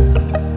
Bye.